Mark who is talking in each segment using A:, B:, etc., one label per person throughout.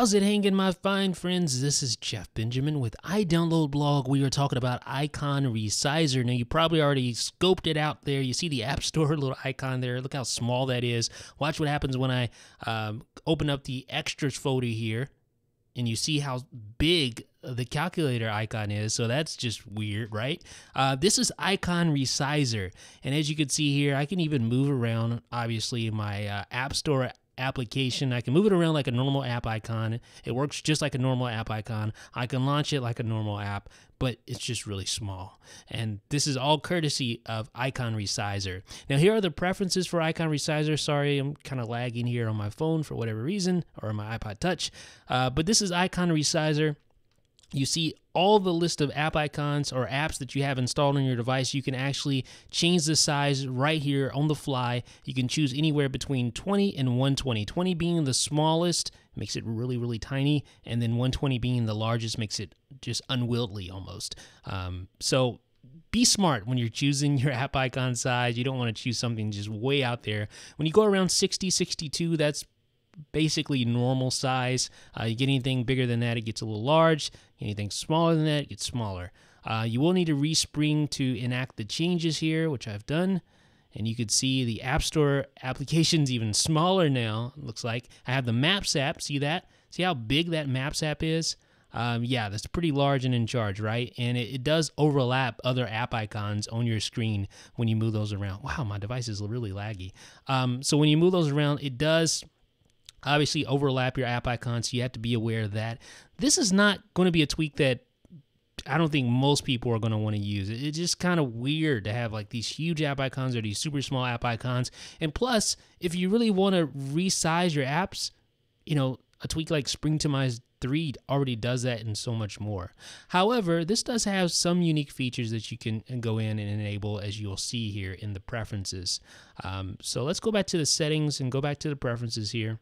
A: How's it hanging, my fine friends? This is Jeff Benjamin with iDownload Blog. We are talking about Icon Resizer. Now, you probably already scoped it out there. You see the App Store little icon there. Look how small that is. Watch what happens when I um, open up the extras folder here, and you see how big the calculator icon is. So that's just weird, right? Uh, this is Icon Resizer. And as you can see here, I can even move around, obviously, my uh, App Store application. I can move it around like a normal app icon. It works just like a normal app icon. I can launch it like a normal app, but it's just really small. And this is all courtesy of Icon Resizer. Now, here are the preferences for Icon Resizer. Sorry, I'm kind of lagging here on my phone for whatever reason, or my iPod Touch. Uh, but this is Icon Resizer you see all the list of app icons or apps that you have installed on your device. You can actually change the size right here on the fly. You can choose anywhere between 20 and 120. 20 being the smallest makes it really, really tiny, and then 120 being the largest makes it just unwieldy almost. Um, so be smart when you're choosing your app icon size. You don't want to choose something just way out there. When you go around 60, 62, that's basically normal size. Uh, you get anything bigger than that, it gets a little large. Anything smaller than that, it gets smaller. Uh, you will need a respring to enact the changes here, which I've done. And you could see the App Store application's even smaller now, looks like. I have the Maps app, see that? See how big that Maps app is? Um, yeah, that's pretty large and in charge, right? And it, it, does overlap other app icons on your screen when you move those around. Wow, my device is really laggy. Um, so when you move those around, it does obviously overlap your app icons. So you have to be aware of that. This is not going to be a tweak that I don't think most people are going to want to use. It's just kind of weird to have like these huge app icons or these super small app icons. And plus, if you really want to resize your apps, you know, a tweak like Springtomize 3 already does that and so much more. However, this does have some unique features that you can go in and enable as you'll see here in the preferences. Um, so let's go back to the settings and go back to the preferences here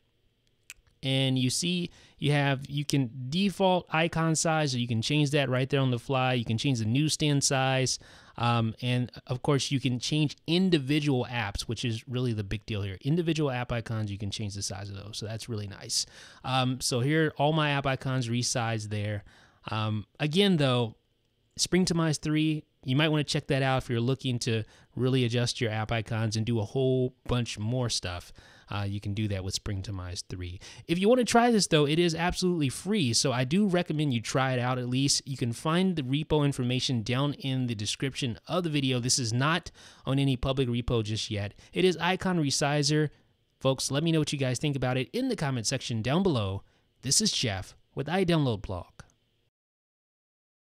A: and you see you have you can default icon size so you can change that right there on the fly. You can change the newsstand size. Um, and of course you can change individual apps which is really the big deal here. Individual app icons you can change the size of those. So that's really nice. Um, so here all my app icons resized there. Um, again though springtomize 3 you might want to check that out if you're looking to really adjust your app icons and do a whole bunch more stuff uh, you can do that with Springtomize 3. If you want to try this, though, it is absolutely free, so I do recommend you try it out at least. You can find the repo information down in the description of the video. This is not on any public repo just yet. It is Icon Resizer. Folks, let me know what you guys think about it in the comment section down below. This is Jeff with iDownload Blog.